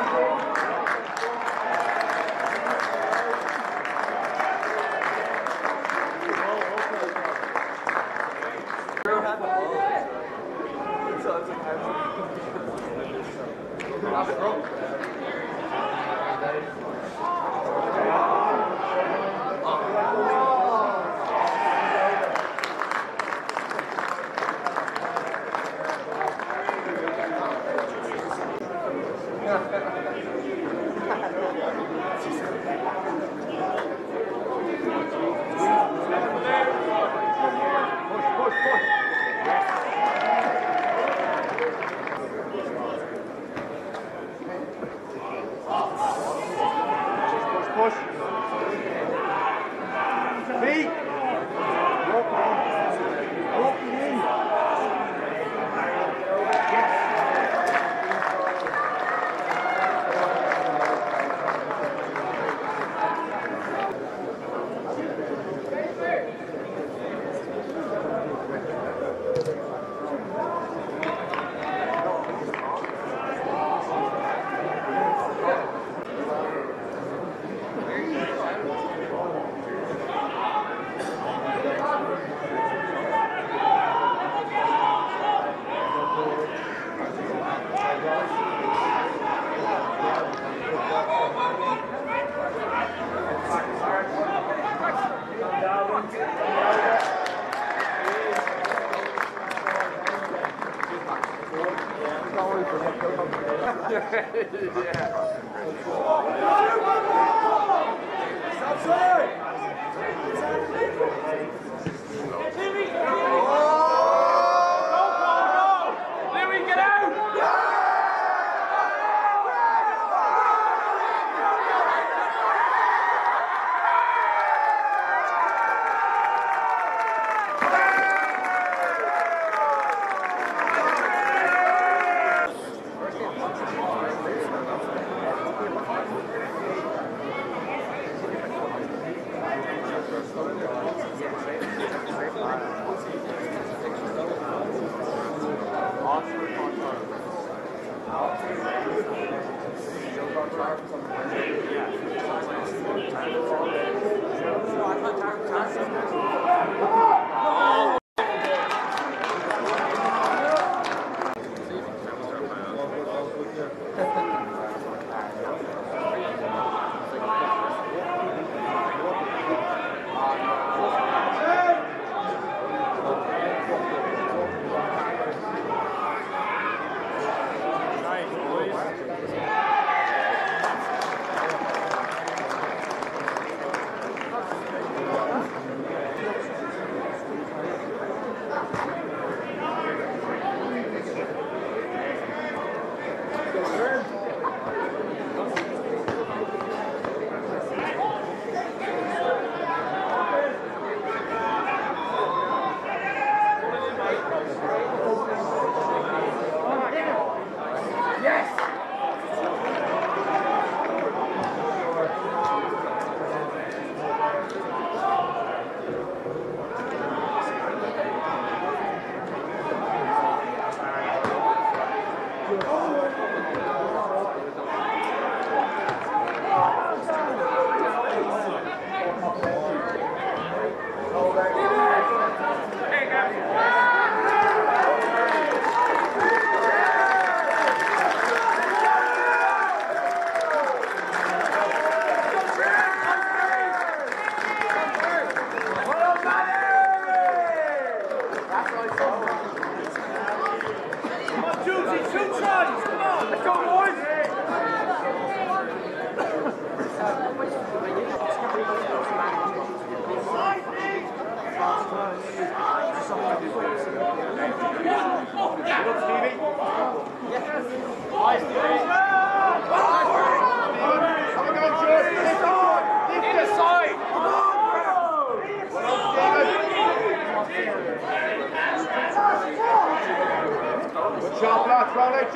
What? push, push, push. Gracias. Louis, Oh, I thought Tyron Johnson was... Yes. Sjaal plaats wel uit,